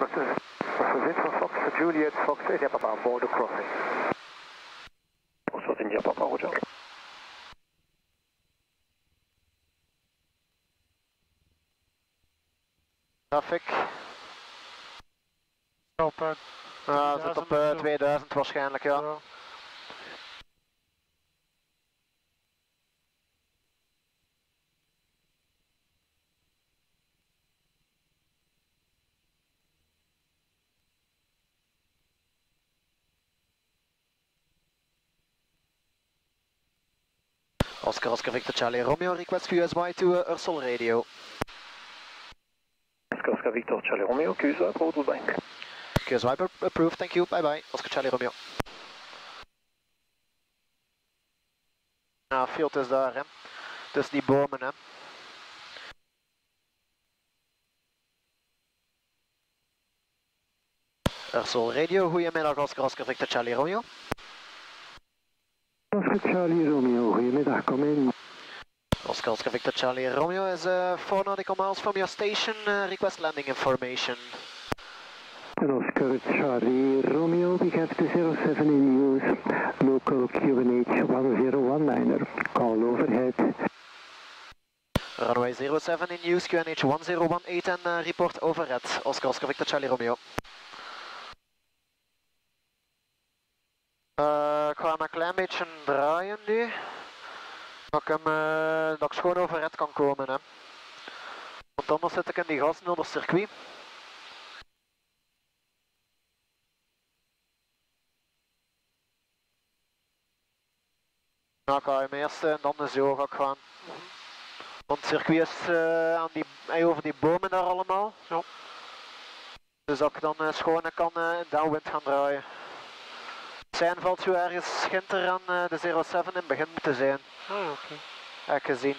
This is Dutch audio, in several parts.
Position Fox, Juliet Fox, India Papa, border crossing. Foxtrot India Papa, roger. Traffic. Op uh, Ja, zit op eh, 2000 waarschijnlijk, ja. Oscar Oscar Victor Charlie Romeo, request QSY to uh, Ursel Radio. Oscar Oscar Victor Charlie Romeo, QSY voor Dubai. QSY appro- approved, thank you, bye bye. Oscar Charlie Romeo. Nou, field is daar, hè. Tussen die bomen, hè. Ursel Radio, goedemiddag Oscar Oscar Victor Charlie Romeo. Oscar Charlie Romeo, goedemiddag, kom in. Oscar Oscar Victor Charlie Romeo is uh, 4 nautical miles from your station, uh, request landing information. And Oscar Charlie Romeo, we have the 07 in use, local QNH 1019er, call overhead. Runway 07 in use, QNH 1018 en uh, report overhead. Oscar Oscar Victor Charlie Romeo. Uh, ik ga hem een klein beetje draaien nu. Dat ik, hem, uh, dat ik schoon overhead kan komen. Hè. Want anders zit ik in die het circuit. Nou, ik ga hem eerst en dan zo ga ik gaan. Want het circuit is uh, aan die, over die bomen daar allemaal. Ja. Dus dat ik dan uh, schoon kan uh, downwind gaan draaien. Het zijn valt zo ergens schinter aan uh, de 07 in begin moeten zijn. Ah, oké. Okay. Heb ik gezien.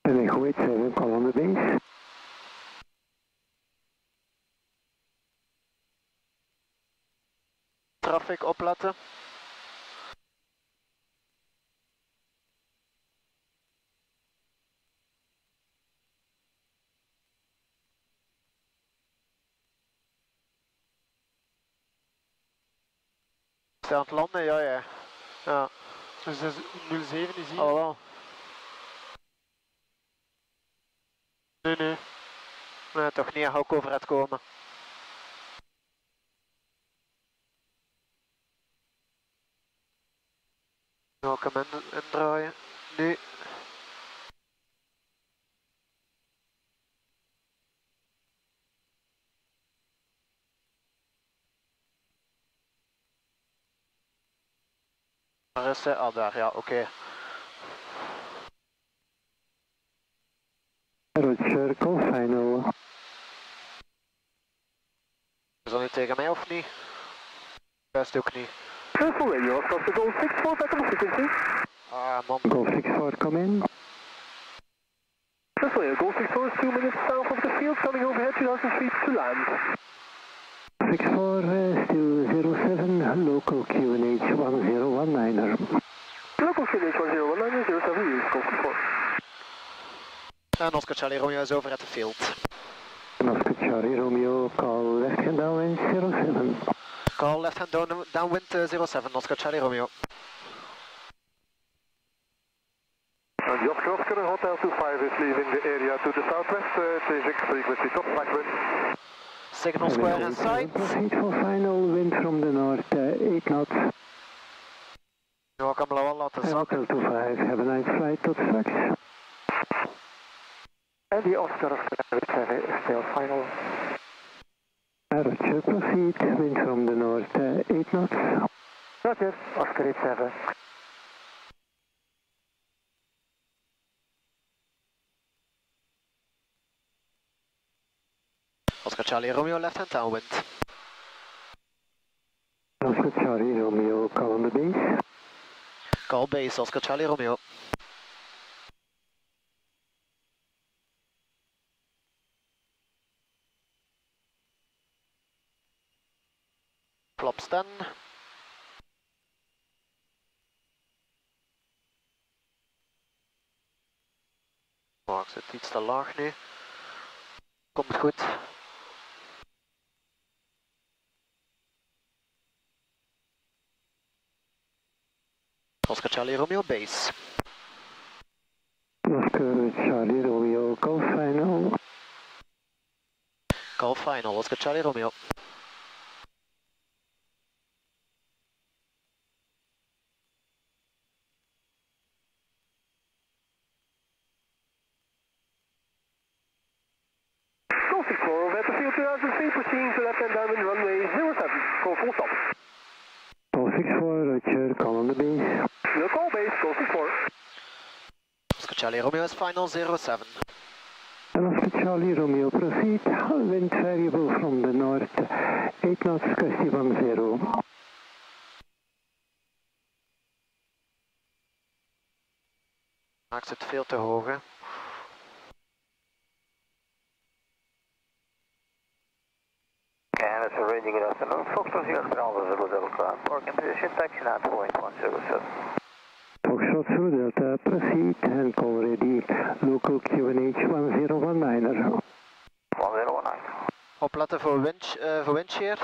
En ik gooit 7, call on the base. Traffic opletten. Hij aan het landen? Ja, ja. ja. Dus dat is 07 is hier? Oh, wel. Nee, nee. Nee, toch niet. Gaat ook over het komen. Nou, ik hem in, indraaien. Nu. Waar hij? Ah, daar, ja, oké. Okay. Roger, call final. Is dat nu tegen mij of niet? Best ook niet. Careful radio, across the goal 6 for second frequency. Ah, man. Goal 6 4, come in. Careful radio, goal 6 4 is 2 minutes south of the field, coming overhead 2000 feet to land. 6 4, uh, still 07, local QNH 1019er. Local QNH 1019, 07 use, goal 6 4. En Oscar Charlie Romeo is over at the field. And Oscar Charlie Romeo, call left hand downwind 07. Call left hand down, downwind uh, 07, Oscar Charlie Romeo. Signal square in sight. Proceed for final wind from the north, uh, 8 knots. Me wel laten zakken. Hotel 25, have a nice flight tot straks. And the Oscar Oscar is still final. Roger, proceed, wind from the north, uh, 8 knots. Roger, Oscar 87. Oscar Charlie Romeo, left hand downwind. Oscar Charlie Romeo, call on the base. Call base, Oscar Charlie Romeo. Flaps 10. Oh, ik zit iets te laag nu. Komt goed. Oscar Charlie Romeo base. Oscar Charlie Romeo, call final. Call final, Oscar Charlie Romeo. Golf 4 over at the field 2003, proceeding to left and downwind runway 07. Call full stop. Golf 4, Roger, call on the base. No call base, 4. Oscar Charlie Romeo is final 07. And Oscar Charlie Romeo, proceed. Wind variable from the north, 8 knots, Gusty 10. Maar ik zit veel te hoog hè. Canada ranging good afternoon. Ground Zero Delta. Park in position, taxi now to point 107. Foxtrot Delta, proceed and call ready. Local QNH 1019er. 1019. Opletten voor, wind, eh voor windshear.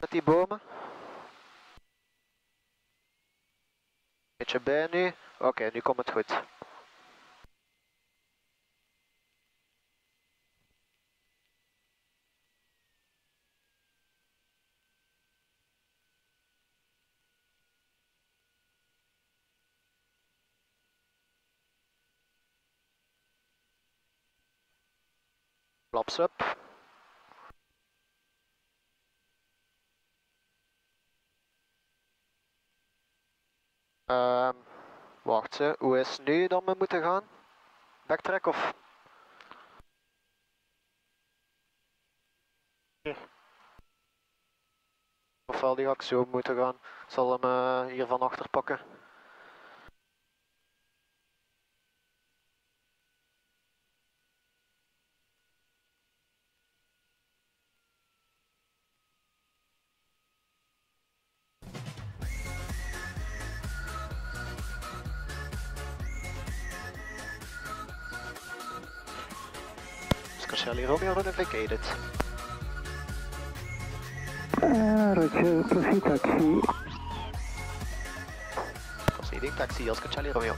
Met die bomen. Beetje bij nu. Oké, nu komt het goed. Flaps up. Ehm, wacht ze, hoe is nu dat we moeten gaan? Backtrack of? Ja. Ofwel die ga ik zo moeten gaan. Ik zal hem eh, hier van achter pakken. Oscar Charlie Romeo running vacated. Uh, Roger, proceed taxi. Proceeding taxi Oscar Charlie Romeo.